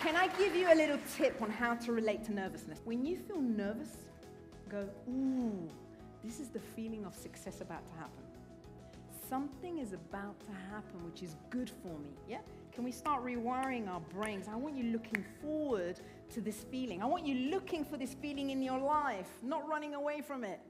Can I give you a little tip on how to relate to nervousness? When you feel nervous, go, ooh, this is the feeling of success about to happen. Something is about to happen which is good for me. Yeah? Can we start rewiring our brains? I want you looking forward to this feeling. I want you looking for this feeling in your life, not running away from it.